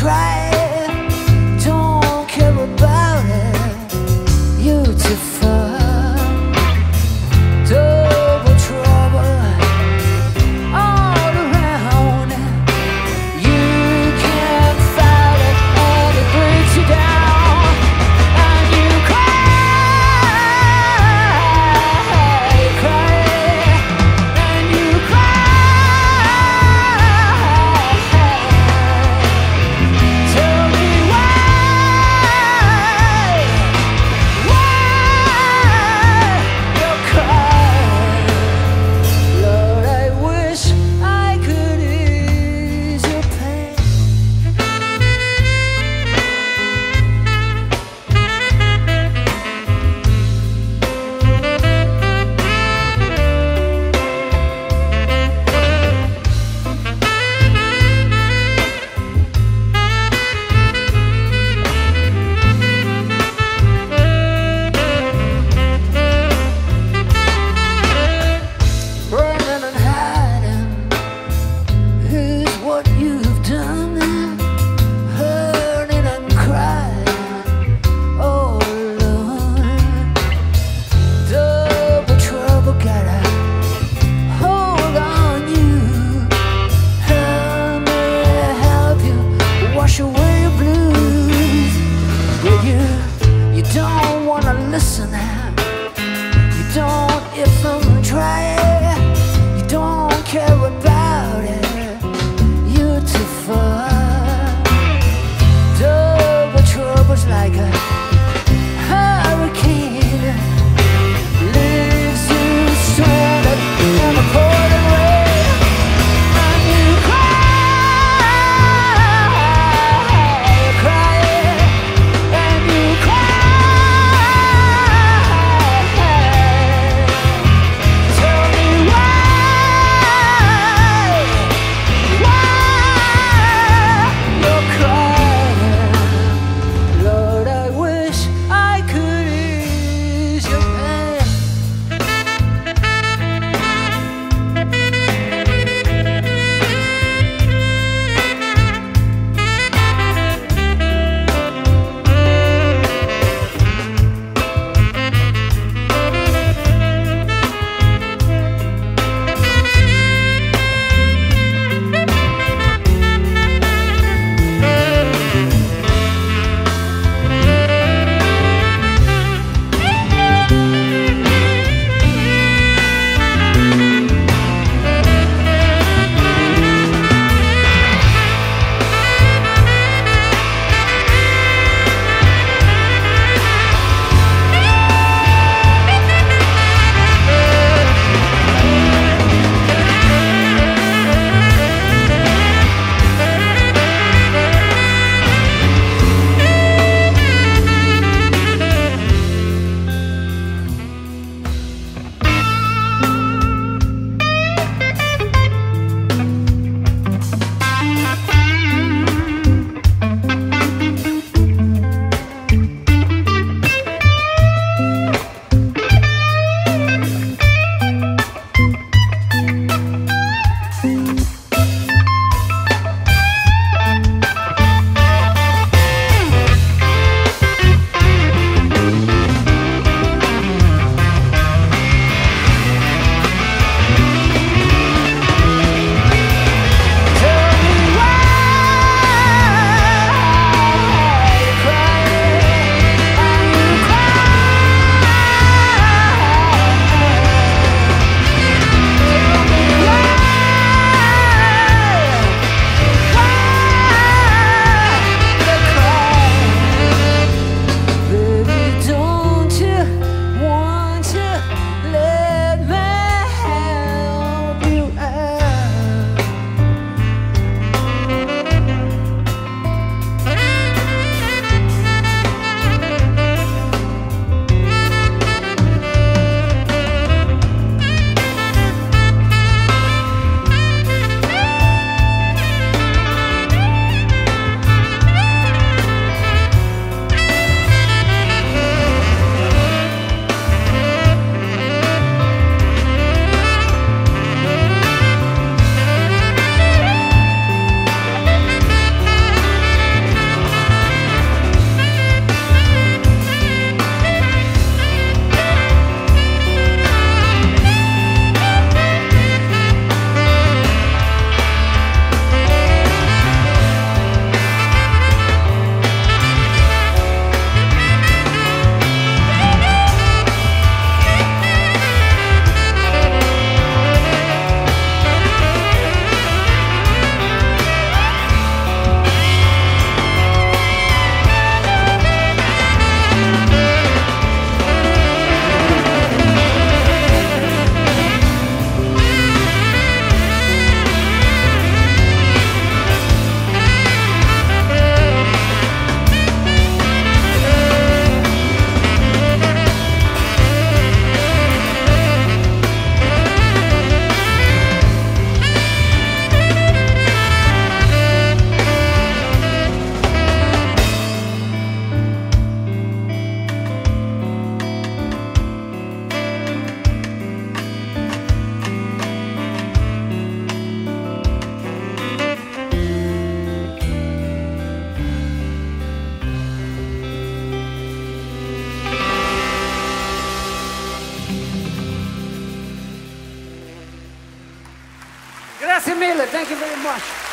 try. Grazie mille, thank you very much.